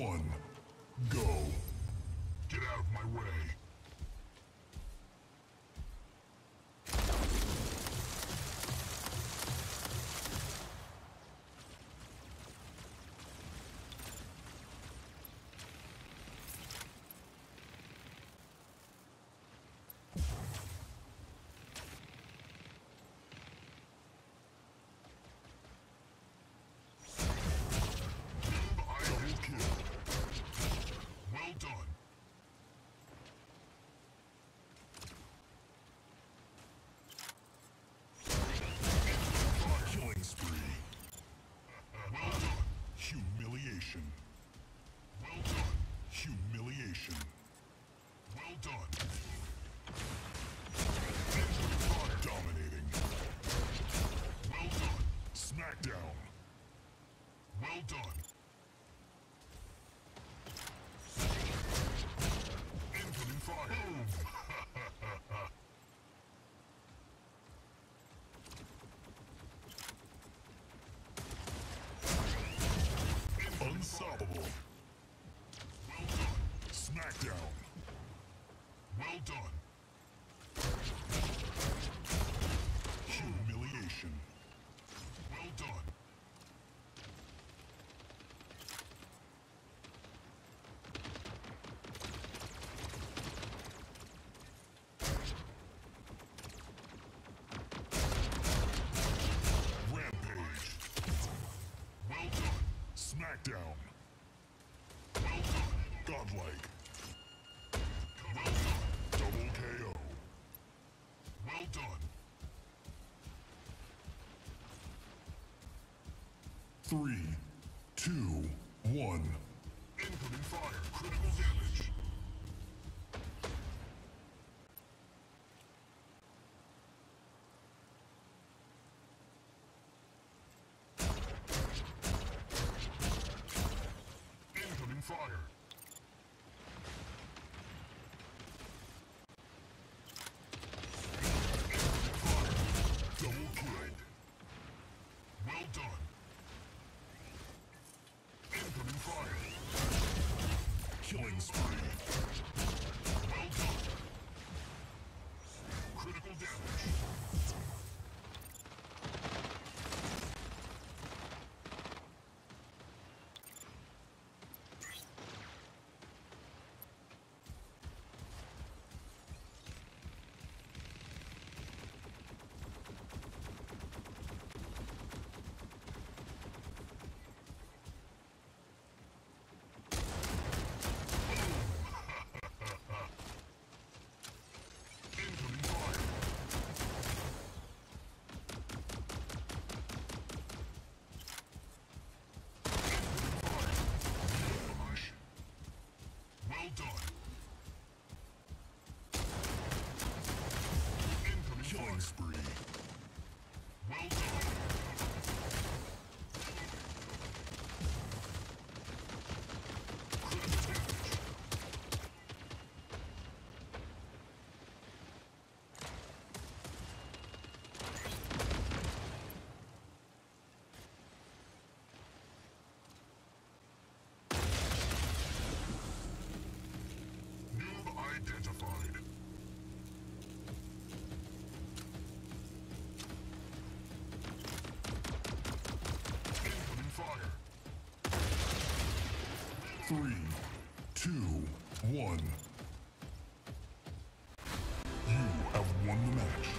One, go. Get out of my way. Humiliation. Well done. Humiliation. Well done. Smackdown. Well done. Humiliation. Well done. Smackdown. Well done. Godlike. Three, two, one. Incoming fire, critical damage. Three, two, one. You have won the match.